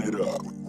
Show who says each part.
Speaker 1: turn it up.